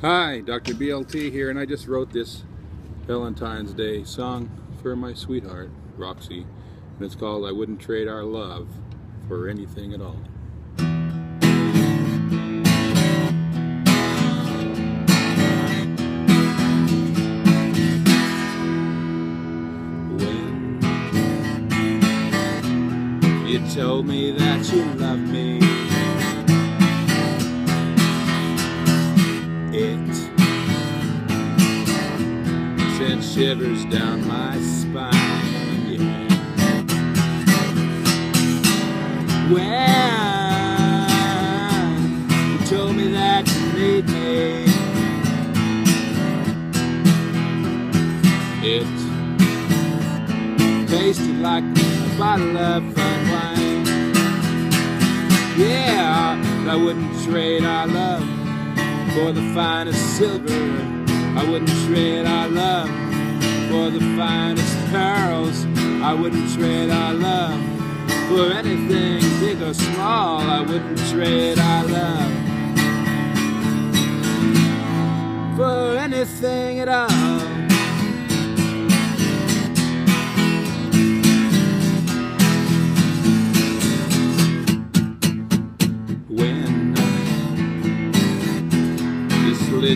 Hi, Dr. BLT here, and I just wrote this Valentine's Day song for my sweetheart, Roxie. And it's called I Wouldn't Trade Our Love for Anything at All. When you told me that you loved me shivers down my spine. Yeah. When you told me that you need me, it tasted like a bottle of fun wine. Yeah, I wouldn't trade our love for the finest silver. I wouldn't trade our love the finest pearls. I wouldn't trade our love for anything big or small. I wouldn't trade our love for anything at all. When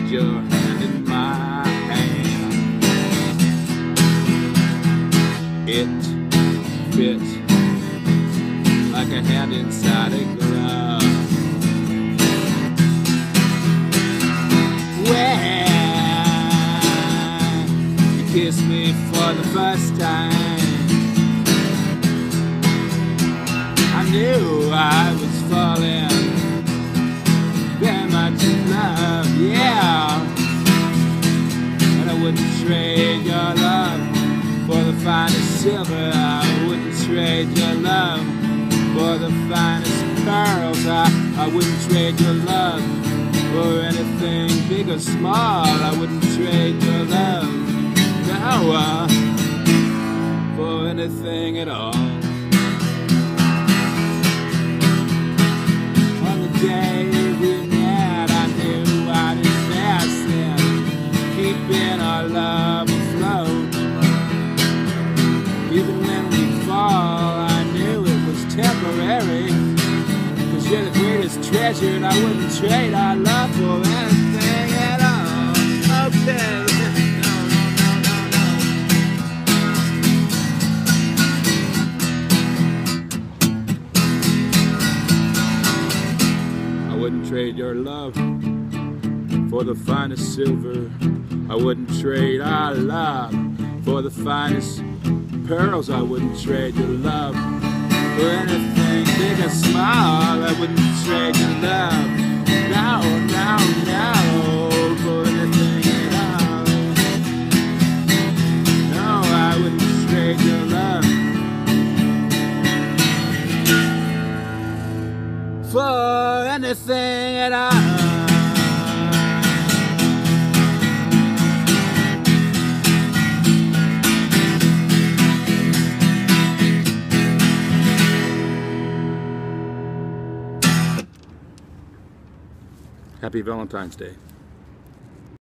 your It fit like a hand inside a glove. When you kissed me for the first time, I knew I was falling very much in love, yeah. And I wouldn't trade your love for the finest silver. I wouldn't trade your love for the finest pearls. I, I wouldn't trade your love for anything big or small. I wouldn't trade your love, no, uh, for anything at all. On the day Even when we fall, I knew it was temporary. Cause you're the greatest treasure, and I wouldn't trade our love for anything at all. Okay. No, no, no, no, no. I wouldn't trade your love for the finest silver. I wouldn't trade our love for the finest pearls. I wouldn't trade your love for anything big or small. I wouldn't trade your love. No, no, no, for anything at all. No, I wouldn't trade your love. for anything at all. Happy Valentine's Day.